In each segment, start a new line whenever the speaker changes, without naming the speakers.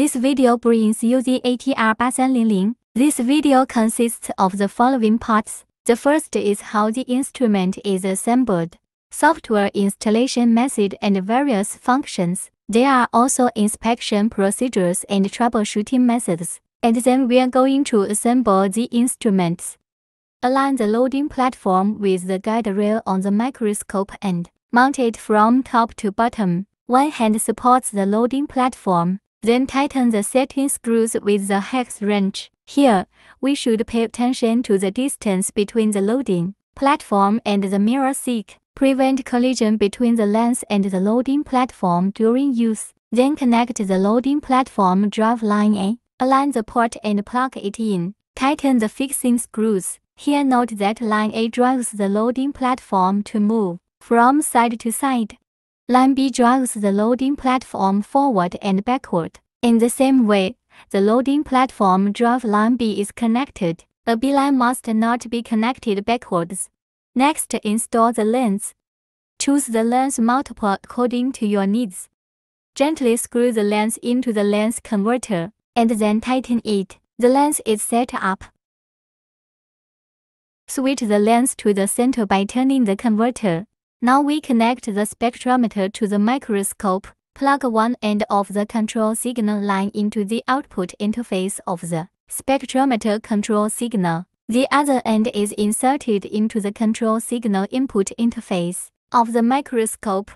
This video brings you the ATR 8300. This video consists of the following parts. The first is how the instrument is assembled, software installation method and various functions. There are also inspection procedures and troubleshooting methods. And then we are going to assemble the instruments. Align the loading platform with the guide rail on the microscope and mount it from top to bottom. One hand supports the loading platform. Then tighten the setting screws with the hex wrench. Here, we should pay attention to the distance between the loading platform and the mirror seat. Prevent collision between the lens and the loading platform during use. Then connect the loading platform drive line A. Align the port and plug it in. Tighten the fixing screws. Here note that line A drives the loading platform to move from side to side. Line B drives the loading platform forward and backward. In the same way, the loading platform drive line B is connected. A B line must not be connected backwards. Next, install the lens. Choose the lens multiple according to your needs. Gently screw the lens into the lens converter, and then tighten it. The lens is set up. Switch the lens to the center by turning the converter. Now we connect the spectrometer to the microscope. Plug one end of the control signal line into the output interface of the spectrometer control signal. The other end is inserted into the control signal input interface of the microscope.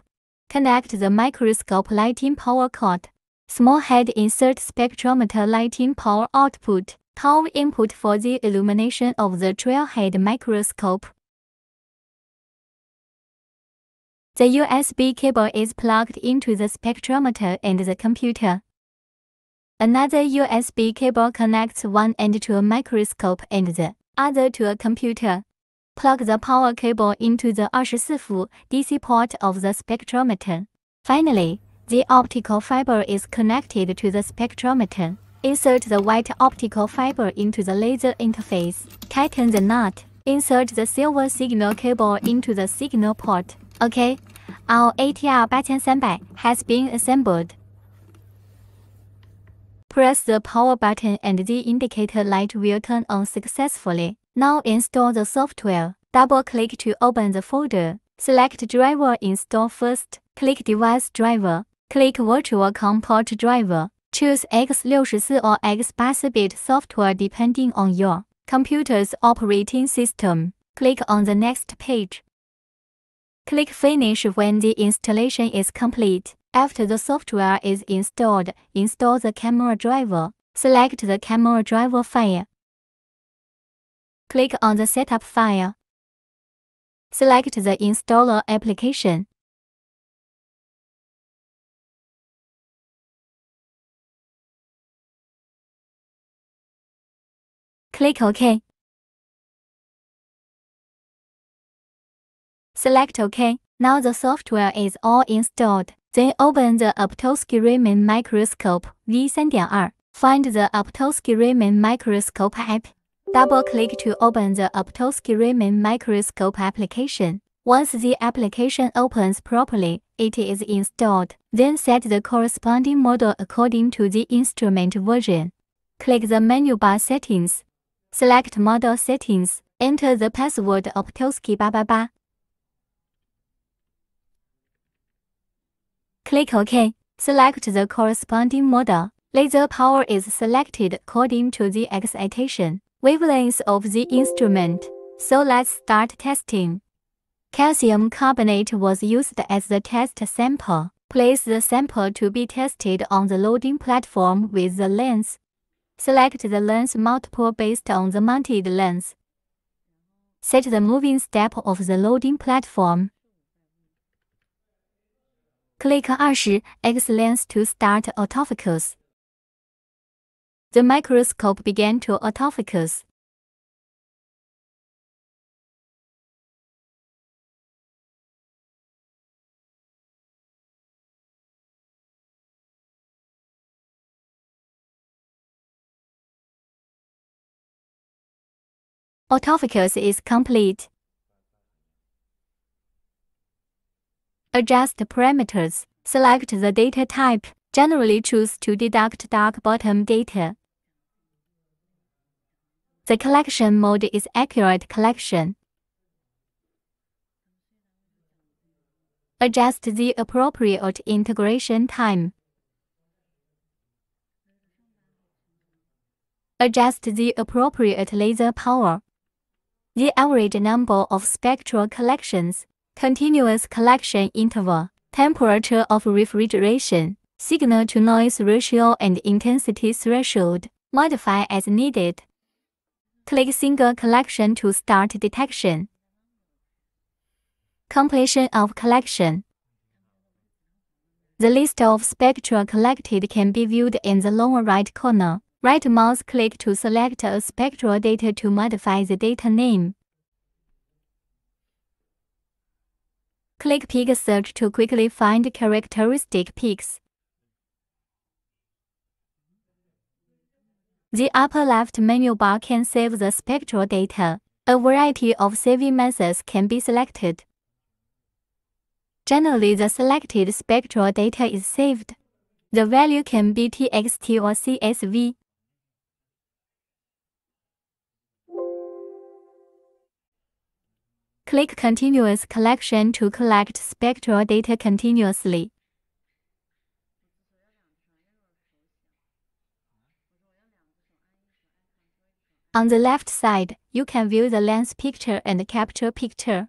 Connect the microscope lighting power cord. Small head insert spectrometer lighting power output. Power input for the illumination of the trailhead microscope. The USB cable is plugged into the spectrometer and the computer. Another USB cable connects one end to a microscope and the other to a computer. Plug the power cable into the 24V DC port of the spectrometer. Finally, the optical fiber is connected to the spectrometer. Insert the white optical fiber into the laser interface. Tighten the nut. Insert the silver signal cable into the signal port. OK, our ATR 8300 has been assembled. Press the power button and the indicator light will turn on successfully. Now install the software. Double-click to open the folder. Select driver install first. Click device driver. Click virtual COM port driver. Choose x64 or x8-bit software depending on your computer's operating system. Click on the next page. Click Finish when the installation is complete. After the software is installed, install the camera driver. Select the camera driver file. Click on the Setup file. Select the installer application. Click OK. Select OK. Now the software is all installed. Then open the Optosky Raman microscope V3.2. Find the Optosky Raman microscope app. Double-click to open the Optosky Raman microscope application. Once the application opens properly, it is installed. Then set the corresponding model according to the instrument version. Click the menu bar Settings. Select Model Settings. Enter the password Optosky888. Click OK. Select the corresponding model. Laser power is selected according to the excitation wavelength of the instrument. So let's start testing. Calcium carbonate was used as the test sample. Place the sample to be tested on the loading platform with the lens. Select the lens multiple based on the mounted lens. Set the moving step of the loading platform. Click 20 X lens to start autofocus. The microscope began to autofocus. Autofocus is complete. Adjust parameters. Select the data type. generally choose to deduct dark bottom data. The collection mode is accurate collection. Adjust the appropriate integration time. Adjust the appropriate laser power. The average number of spectral collections, continuous collection interval, temperature of refrigeration, signal to noise ratio and intensity threshold, modify as needed. Click single collection to start detection. Completion of collection. The list of spectra collected can be viewed in the lower right corner. Right mouse click to select a spectral data to modify the data name. Click Peak Search to quickly find characteristic peaks. The upper left menu bar can save the spectral data. A variety of saving methods can be selected. Generally, the selected spectral data is saved. The value can be TXT or CSV. Click Continuous Collection to collect spectral data continuously. On the left side, you can view the lens picture and capture picture.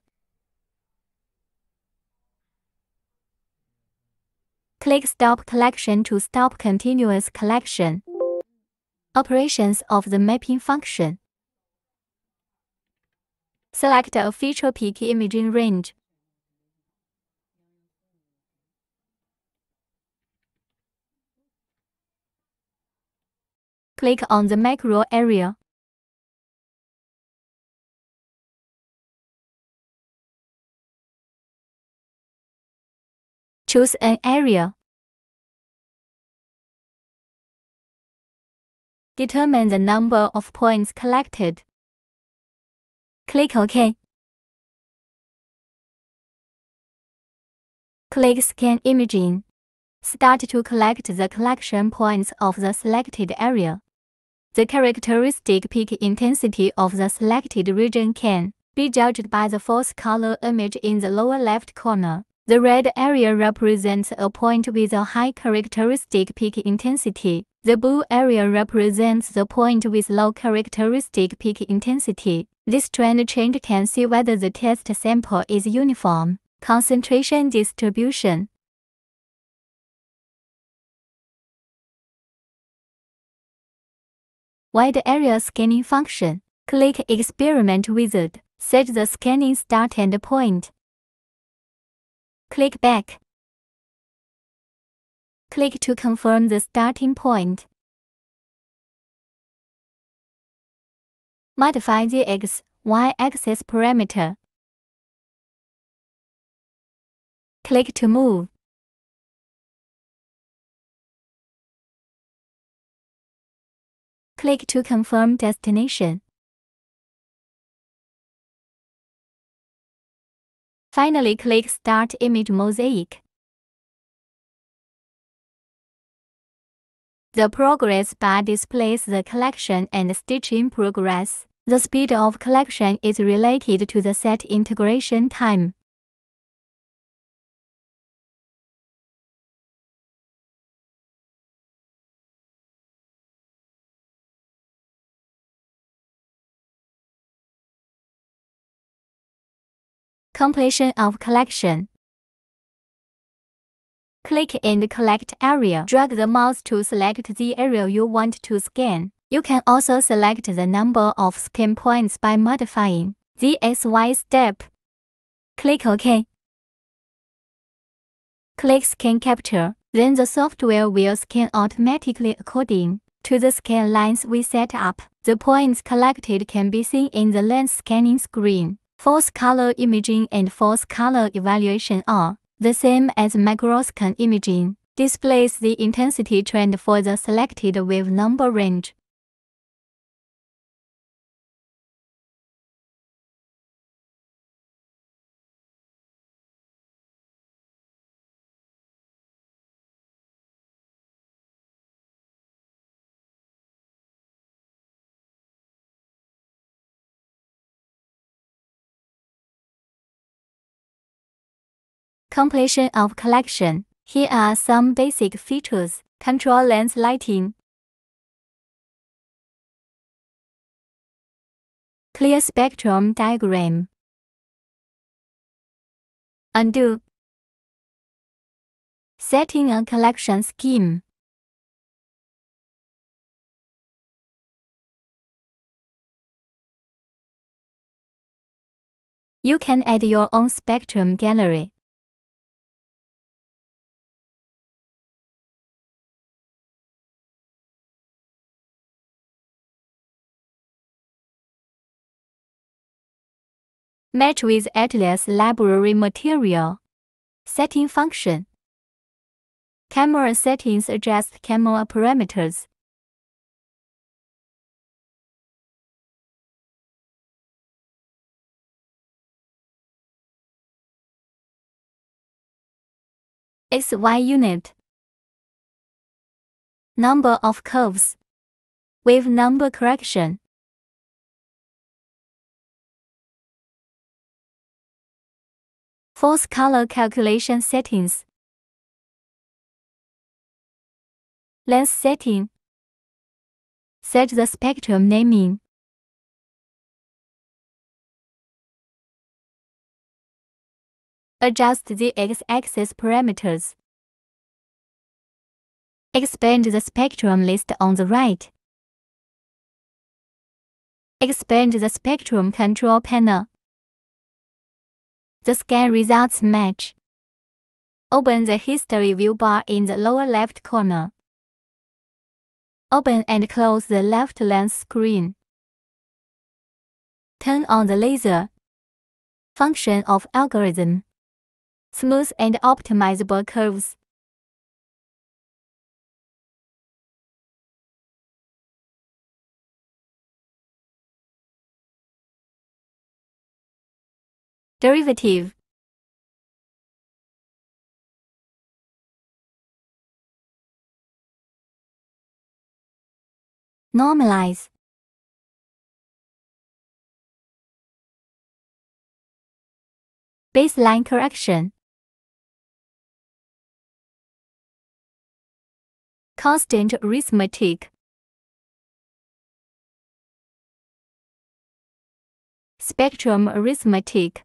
Click Stop Collection to stop continuous collection. Operations of the mapping function. Select a feature peak imaging range. Click on the macro area. Choose an area. Determine the number of points collected. Click OK. Click Scan Imaging. Start to collect the collection points of the selected area. The characteristic peak intensity of the selected region can be judged by the false color image in the lower left corner. The red area represents a point with a high characteristic peak intensity. The blue area represents the point with low characteristic peak intensity. This trend change can see whether the test sample is uniform. Concentration distribution. Wide area scanning function. Click Experiment Wizard. Set the scanning start and point. Click Back. Click to confirm the starting point. Modify the X, Y axis parameter. Click to move. Click to confirm destination. Finally click Start Image Mosaic. The progress bar displays the collection and stitching progress. The speed of collection is related to the set integration time. Completion of collection. Click in the collect area. Drag the mouse to select the area you want to scan. You can also select the number of scan points by modifying the XY step. Click OK. Click Scan Capture. Then the software will scan automatically according to the scan lines we set up. The points collected can be seen in the lens scanning screen. False color imaging and false color evaluation are the same as macroscan imaging, displays the intensity trend for the selected wave number range. Completion of collection. Here are some basic features. Control lens lighting. Clear spectrum diagram. Undo. Setting a collection scheme. You can add your own spectrum gallery. Match with Atlas library material. Setting function. Camera settings adjust camera parameters. XY unit. Number of curves. Wave number correction. False color calculation settings. Lens setting. Set the spectrum naming. Adjust the x-axis parameters. Expand the spectrum list on the right. Expand the spectrum control panel. The scan results match. Open the history view bar in the lower left corner. Open and close the left lens screen. Turn on the laser. Function of algorithm smooth and optimizable curves. Derivative Normalize Baseline correction constant arithmetic. Spectrum arithmetic.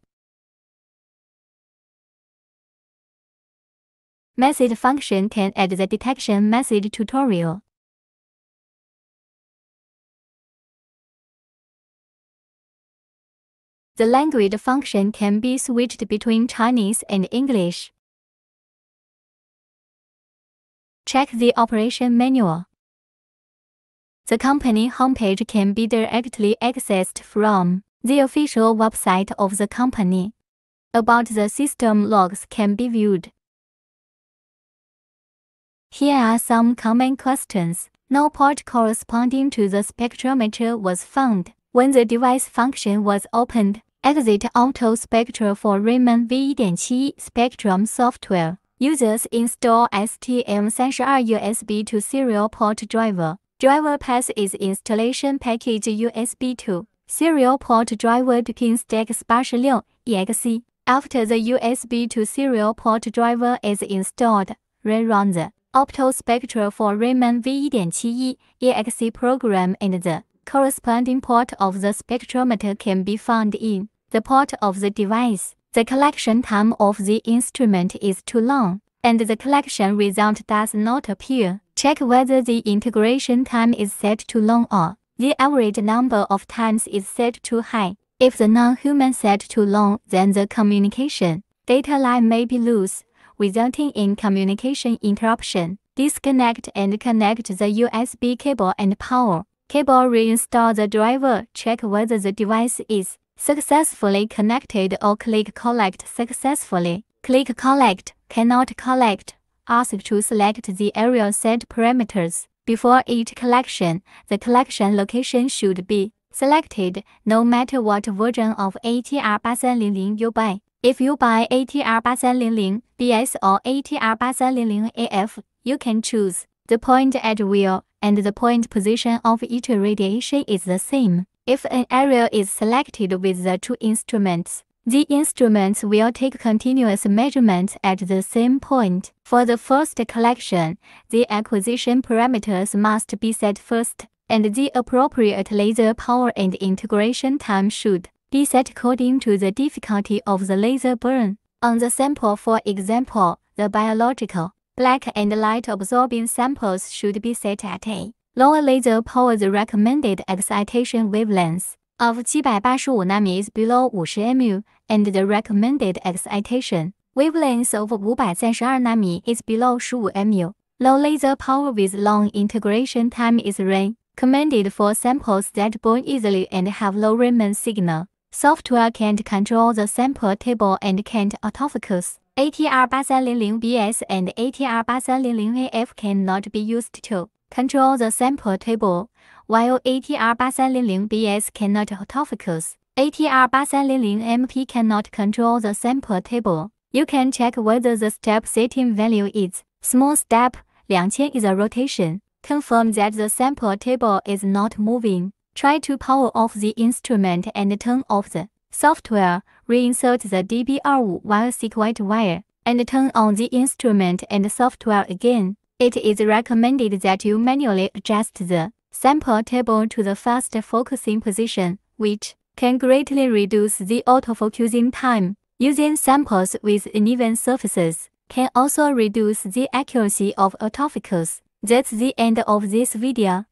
Method function can add the detection method tutorial. The language function can be switched between Chinese and English. Check the operation manual. The company homepage can be directly accessed from the official website of the company. About the system logs can be viewed. Here are some common questions. No port corresponding to the spectrometer was found. When the device function was opened, exit Opto Spectra for Raman V1.7 Spectrum software. Users install STM32 USB to serial port driver. Driver path is installation package USB to serial port driver pin stack 86 EXE. After the USB to serial port driver is installed, rerun the Opto Spectra for Raman V1.7 EXE program and the corresponding port of the spectrometer can be found in the port of the device the collection time of the instrument is too long, and the collection result does not appear. Check whether the integration time is set too long or the average number of times is set too high. If the non-human set too long, then the communication data line may be loose, resulting in communication interruption. Disconnect and connect the USB cable and power cable. Reinstall the driver. Check whether the device is successfully connected or click collect successfully. Click collect, cannot collect. Ask to select the area set parameters. Before each collection, the collection location should be selected no matter what version of ATR 8300 you buy. If you buy ATR 8300 BS or ATR 8300 AF, you can choose the point at will and the point position of each radiation is the same. If an area is selected with the two instruments, The instruments will take continuous measurements at the same point. For the first collection, the acquisition parameters must be set first, and the appropriate laser power and integration time should be set according to the difficulty of the laser burn. On the sample, for example, the biological, black and light absorbing samples should be set at a lower laser power. The recommended excitation wavelength of 785 nanometers below 50 mu, and the recommended excitation wavelength of 532 nanometers is below 15 mu. Low laser power with long integration time is recommended for samples that burn easily and have low Raman signal. Software can't control the sample table and can't autofocus. ATR 8300BS and ATR 8300AF cannot be used to control the sample table, while ATR 8300BS cannot autofocus. ATR 8300MP cannot control the sample table. You can check whether the step setting value is small step 2000 is a rotation. Confirm that the sample table is not moving. Try to power off the instrument and turn off the software. Reinsert the DBR5 while white wire and turn on the instrument and software again. It is recommended that you manually adjust the sample table to the fast focusing position, which can greatly reduce the autofocusing time. Using samples with uneven surfaces can also reduce the accuracy of autofocus. That's the end of this video.